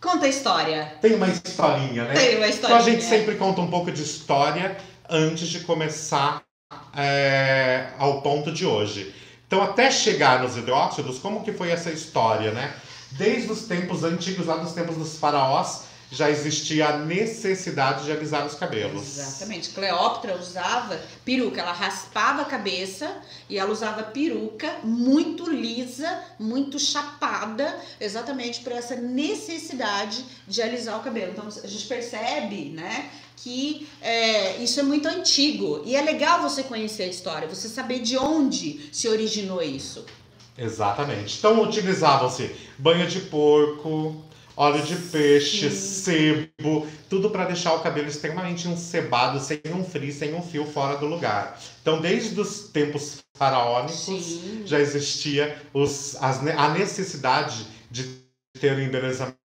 Conta a história. Tem uma historinha, né? Tem uma Então a gente historinha. sempre conta um pouco de história antes de começar é, ao ponto de hoje. Então, até chegar nos hidróxidos, como que foi essa história, né? Desde os tempos antigos, lá dos tempos dos faraós, já existia a necessidade de alisar os cabelos. Exatamente. Cleópatra usava peruca, ela raspava a cabeça e ela usava peruca muito lisa, muito chapada, exatamente por essa necessidade de alisar o cabelo. Então a gente percebe, né, que é, isso é muito antigo e é legal você conhecer a história, você saber de onde se originou isso. Exatamente. Então, utilizavam-se banho de porco, óleo de peixe, sebo, tudo para deixar o cabelo extremamente encebado, sem um frio, sem um fio fora do lugar. Então, desde os tempos faraônicos, Sim. já existia os, as a necessidade de ter um embelezamento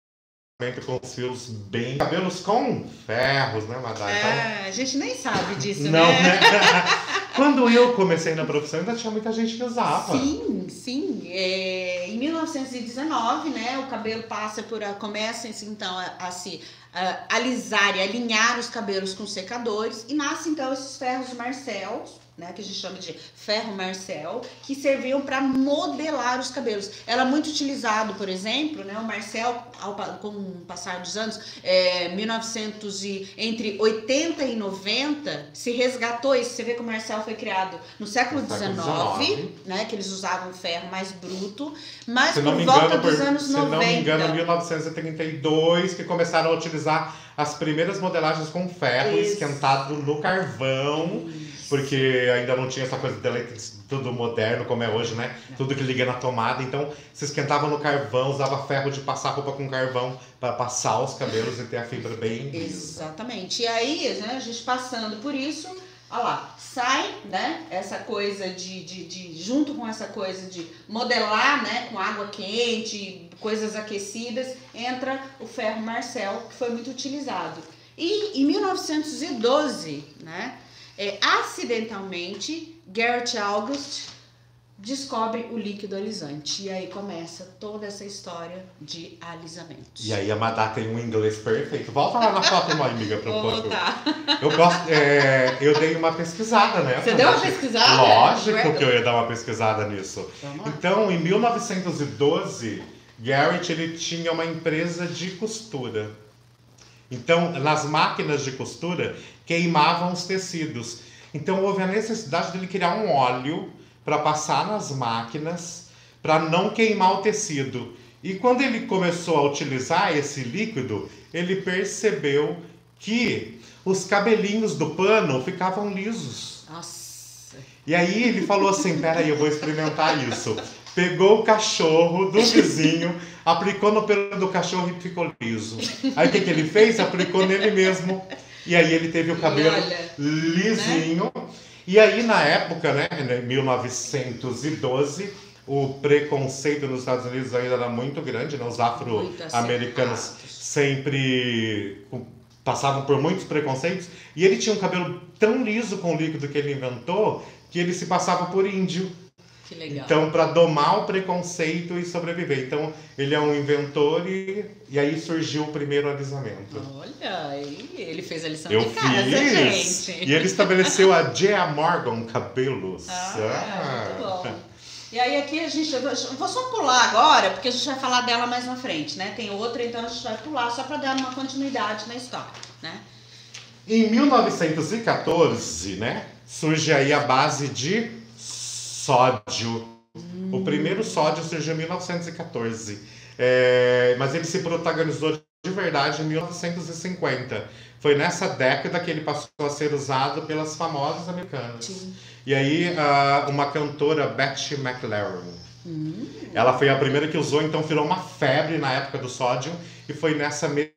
com os fios bem. Cabelos com ferros, né, Madá? Então, É, a gente nem sabe disso, não, né? né? Quando eu comecei na profissão, ainda tinha muita gente que usava. Sim, sim. É, em 1919, né, o cabelo passa por começa então a, a se a, alisar e alinhar os cabelos com secadores e nasce então esses ferros Marcel, né, que a gente chama de ferro Marcel, que serviam para modelar os cabelos. Era muito utilizado, por exemplo, né, o Marcel, ao, com o passar dos anos, é, 1900 e entre 80 e 90, se resgatou isso. Você vê que o Marcel foi criado no século XIX, né, que eles usavam ferro mais bruto, mas Se por volta engano, por, dos anos se 90. não me engano, 1932, que começaram a utilizar as primeiras modelagens com ferro Isso. esquentado no carvão, porque ainda não tinha essa coisa de tudo moderno como é hoje, né? Tudo que liga na tomada. Então, se esquentava no carvão, usava ferro de passar roupa com carvão para passar os cabelos e ter a fibra bem. Exatamente. E aí, né, a gente passando por isso, olha lá, sai, né, essa coisa de, de, de- junto com essa coisa de modelar, né, com água quente, coisas aquecidas, entra o ferro Marcel, que foi muito utilizado. E em 1912, né, é, acidentalmente, Gerrit August descobre o líquido alisante. E aí começa toda essa história de alisamento. E aí a Madá tem um inglês perfeito. Volta lá na foto, minha amiga, para Vou um voltar. Eu gosto. é, eu dei uma pesquisada, né? Você deu uma pesquisada? Lógico que eu ia dar uma pesquisada nisso. Então, em 1912, Garrett ele tinha uma empresa de costura. Então, nas máquinas de costura, queimavam os tecidos. Então, houve a necessidade dele criar um óleo para passar nas máquinas para não queimar o tecido. E quando ele começou a utilizar esse líquido, ele percebeu que os cabelinhos do pano ficavam lisos. Nossa. E aí ele falou assim: peraí, eu vou experimentar isso. Pegou o cachorro do vizinho, aplicou no pelo do cachorro e ficou liso. Aí o que, que ele fez? Aplicou nele mesmo. E aí ele teve o cabelo olha, lisinho. E aí na época, né, em 1912, o preconceito nos Estados Unidos ainda era muito grande, né? Os afro-americanos sempre passavam por muitos preconceitos. E ele tinha um cabelo tão liso com o líquido que ele inventou que ele se passava por índio. Então, para domar o preconceito e sobreviver. Então, ele é um inventor e, e aí surgiu o primeiro alisamento. Olha, ele fez a lição Eu de casa, fiz! gente. E ele estabeleceu a J.A. Morgan Cabelos. Ah, muito bom. E aí aqui a gente, vou só pular agora, porque a gente vai falar dela mais na frente, né? Tem outra, então a gente vai pular só para dar uma continuidade na história, né? Em 1914, né, surge aí a base de sódio. O primeiro sódio surgiu em 1914, É, mas ele se protagonizou de verdade em 1950. Foi nessa década que ele passou a ser usado pelas famosas americanas. Sim. E aí, ah, uma cantora, Betty McLaren, Hum, ela foi a primeira que usou, então virou uma febre na época do sódio. E foi nessa mesma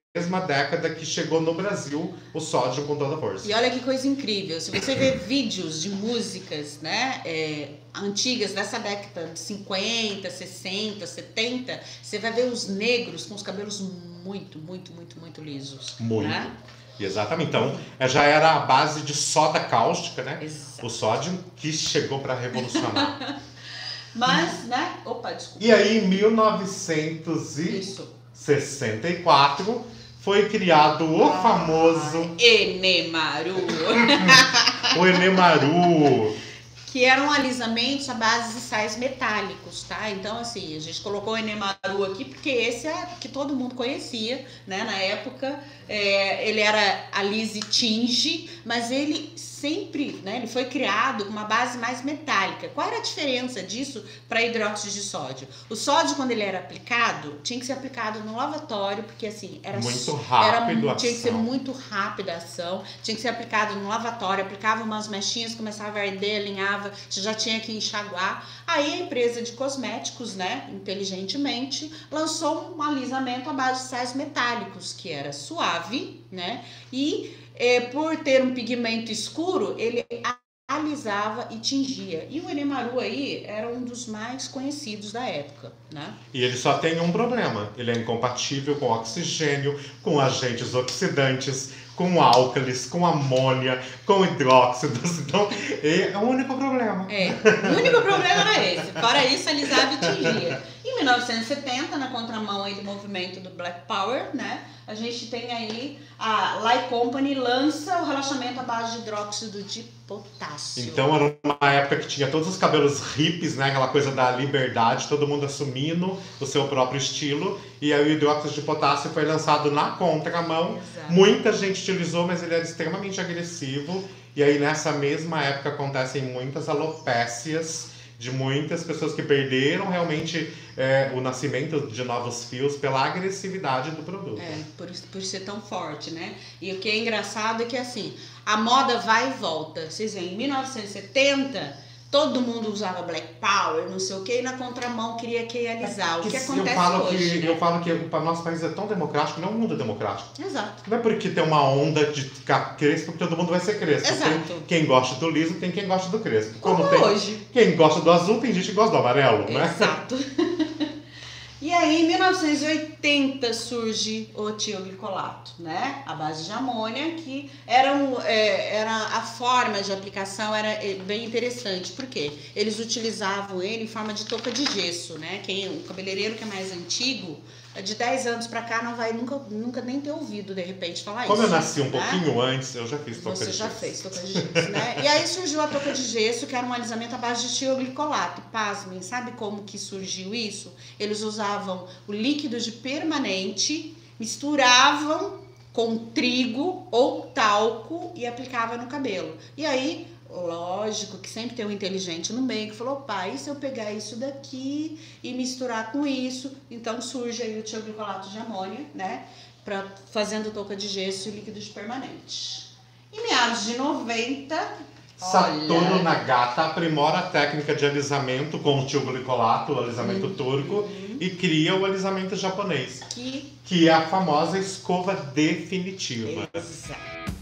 década que chegou no Brasil o sódio com toda a força. E olha que coisa incrível, se você ver vídeos de músicas, né, é, antigas dessa década de 50, 60, 70, você vai ver os negros com os cabelos muito, muito, muito, muito lisos. Muito. Né? Exatamente. Então, eh, já era a base de soda cáustica, né? Exato. O sódio que chegou para revolucionar. Mas, né? Opa, desculpa. e aí, em 1900 e... Isso. 64 foi criado o famoso Enemaru. o Enemaru. Que eram alisamentos à base de sais metálicos, tá? Então, assim, a gente colocou o Enemaru aqui porque esse é que todo mundo conhecia, né? Na época, é, ele era alise tinge, mas ele sempre, né? Ele foi criado com uma base mais metálica. Qual era a diferença disso para hidróxido de sódio? O sódio, quando ele era aplicado, tinha que ser aplicado no lavatório, porque assim, era Muito era, rápido a tinha que ser muito rápida a ação, tinha que ser aplicado no lavatório, aplicava umas mechinhas, começava a arder, alinhava, você já tinha que enxaguar. Aí a empresa de cosméticos, né, inteligentemente, lançou um alisamento à base de sais metálicos, que era suave, né, e eh, por ter um pigmento escuro, ele alisava e tingia. E o Enemaru aí era um dos mais conhecidos da época, né? E ele só tem um problema: ele é incompatível com oxigênio, com agentes oxidantes, com álcalis, com amônia, com hidróxidos. Então, é o único problema. É, o único problema era esse. Fora isso, alisava e tingia. Em 1970, na contramão aí do movimento do Black Power, né? A gente tem aí a Light Company lança o relaxamento à base de hidróxido de potássio. Então era uma época que tinha todos os cabelos hippies, né? Aquela coisa da liberdade, todo mundo assumindo o seu próprio estilo. E aí o hidróxido de potássio foi lançado na contramão. Exato. Muita gente utilizou, mas ele era extremamente agressivo. E aí nessa mesma época acontecem muitas alopécias de muitas pessoas que perderam realmente é, o nascimento de novos fios pela agressividade do produto. É, por, por ser tão forte, né? E o que é engraçado é que assim, a moda vai e volta. Vocês veem, em 1970, todo mundo usava Black Power, não sei o que, e na contramão queria que alisar. O que eu acontece falo hoje? que eu falo que o nosso país é tão democrático, não é um mundo democrático. Exato. Não é porque tem uma onda de ficar crespo que todo mundo vai ser crespo. Exato. Tem quem gosta do liso, tem quem gosta do crespo. Como tem hoje. quem gosta do azul, tem gente que gosta do amarelo, né? Exato. E aí, em 1980, surge o tioglicolato, né? A base de amônia, que era, um, é, era a forma de aplicação era é, bem interessante. Por quê? Eles utilizavam ele em forma de touca de gesso, né? Quem, o cabeleireiro que é mais antigo, de 10 anos pra cá, não vai nunca, nunca nem ter ouvido, de repente, falar Como isso. eu nasci um né? pouquinho antes, eu já fiz toca Você de já gesso. fez touca de gesso, né? E aí surgiu a touca de gesso, que era um alisamento à base de tioglicolato. E pasmem, sabe como que surgiu isso? Eles usavam o líquido de permanente, misturavam com trigo ou talco e aplicavam no cabelo. E aí, lógico que sempre tem um inteligente no meio que falou, pai, e se eu pegar isso daqui e misturar com isso? Então surge aí o tioglicolato de amônia, né? Pra, fazendo touca de gesso e líquido de permanente. Em meados de 90, Satoru Olha. Nagata aprimora a técnica de alisamento com o tioglicolato, o alisamento turco, e cria o alisamento japonês, que que é a famosa escova definitiva. Exato.